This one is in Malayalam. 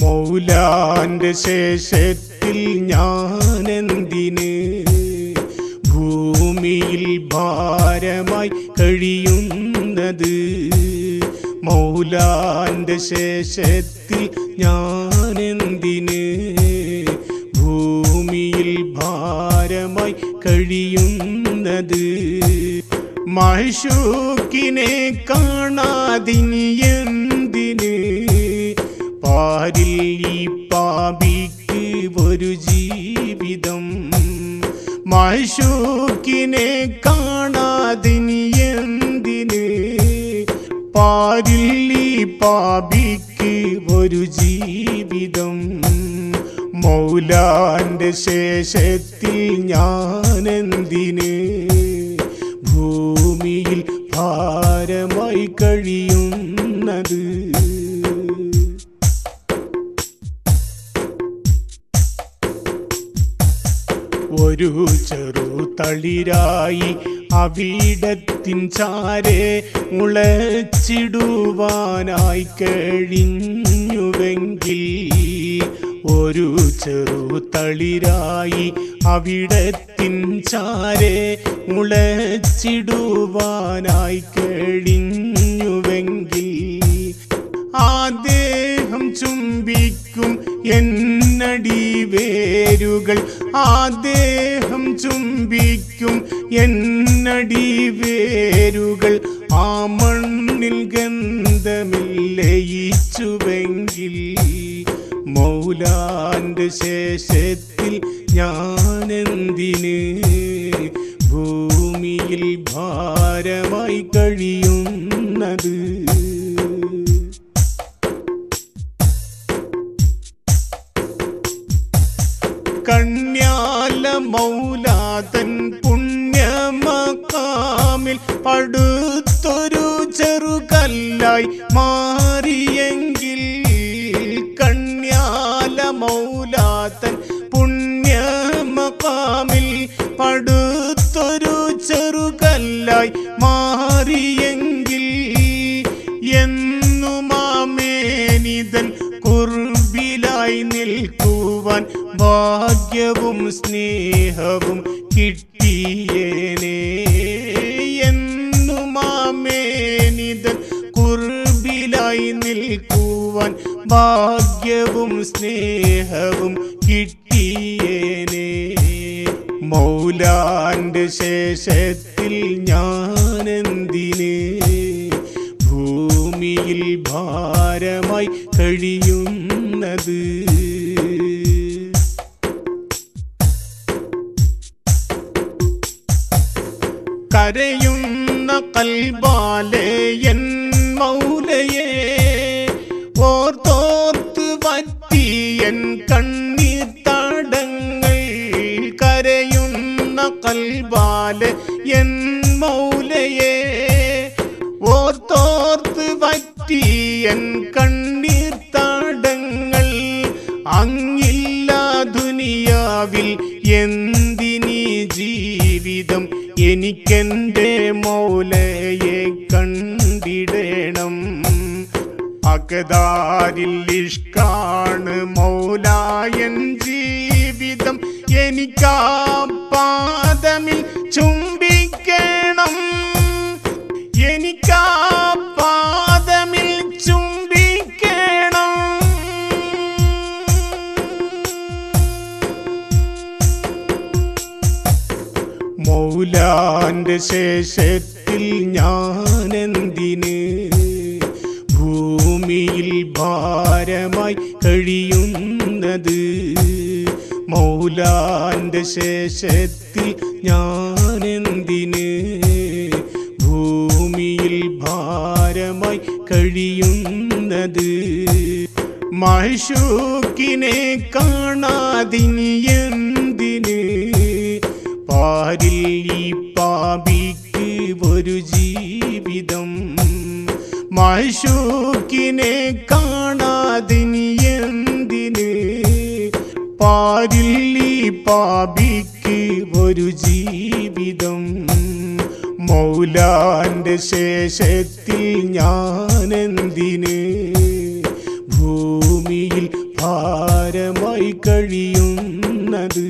മൗലാന്റെ ശേഷത്തിൽ ഞാനെന്തിന്? ഭൂമിയിൽ ഭാരമായി കഴിയുന്നത് മൗലാന്റെ ശേഷത്തിൽ ഞാനെന്തിന്? ഭൂമിയിൽ ഭാരമായി കഴിയുന്നത് മഹശൂക്കിനെ കാണാതിനി എന്തിന് പാരിൽ ഈ പാപിക്ക് ഒരു ജീവിതം. മഷൂക്കിനെ കാണാതിനി എന്തിന്? പാരിൽ ഈ പാപിക്ക് ഒരു ജീവിതം. മൗലാന്റെ ശേഷത്തിൽ ഞാനെന്തിന്? ഭൂമിയിൽ ഭാരമായി കഴിയുന്നത് ഒരു ചെറു തളിരായി അവിടത്തിൻ ചാരെ മുളച്ചിടുവാനായി കഴിഞ്ഞുവെങ്കിൽ ഒരു ചെറു തളിരായി അവിടത്തിൻ ചാരെ മുളച്ചിടുവാനായി കഴിഞ്ഞുവെങ്കിൽ ദേഹം ചുംബിക്കും എന്നടി വേരുകൾ ആദേഹം ചുംബിക്കും എന്നടി വേരുകൾ. ആ മണ്ണിൽ ഗന്ധമില്ലയിച്ചുവെങ്കിൽ മൗലാന്റെ ശേഷത്തിൽ ഞാനെന്തിന്? ഭൂമിയിൽ ഭാരമായി കണ്യാല മൗലാതൻ പുണ്യമക്കാമിൽ പടുത്തൊരു ചെറുകല്ലായി മാറിയെങ്കിൽ കണ്യാല മൗലാതൻ പുണ്യമക്കാമിൽ പടുത്തൊരു ചെറുകല്ലായി മാറിയെങ്കിൽ എന്നുമാമേനിതൻ കുർബിലായി നിൽക്കുവാൻ ഭാഗ്യവും സ്നേഹവും കിട്ടിയേനെ. എന്നുമാമേനിതൻ കുർബിലായി നിൽക്കുവാൻ ഭാഗ്യവും സ്നേഹവും കിട്ടിയേനേ. മൗലാന്റെ ശേഷത്തിൽ ഞാനെന്തിനേ? ഭൂമിയിൽ ഭാരമായി കഴിയുന്നത് കരയുന്ന കൽബാലയൻ മൗലയെ ഓർത്തോർത്ത് പറ്റിയൻ കണ്ണീർ തടങ്ങൾ കരയുന്ന കൽബാലെ എൻ മൗലയെ ഓർത്തോർത്ത് പറ്റിയൻ കണ്ണീർ മൗലയെ കണ്ടിടേണം. അകദാരിൽ ഇഷ്കാണ് മൗലായൻ ജീവിതം. എനിക്കാ പാദമിൽ ചുംബിക്കണം. എനിക്കാ പാദമിൽ ചുംബിക്കണം. മൗലാന്റെ ഞാനെന്തിന്? ഭൂമിയിൽ ഭാരമായി കഴിയുന്നത് മൗലാന്റെ ശേഷത്തിൽ ഞാനെന്തിന്? ഭൂമിയിൽ ഭാരമായി കഴിയുന്നത് മഹിഷൂക്കിനെ കാണാതിനി എന്തിന്? പാരിൽ ഈ ഒരു ജീവിതം മഹശൂക്കിനെ കാണാതിനി എന്തിന്? പാരില്ലി പാപിക്ക് ഒരു ജീവിതം മൗലാന്റെ ശേഷത്തിൽ ഞാനെന്തിന്? ഭൂമിയിൽ ഭാരമായി കഴിയുന്നത്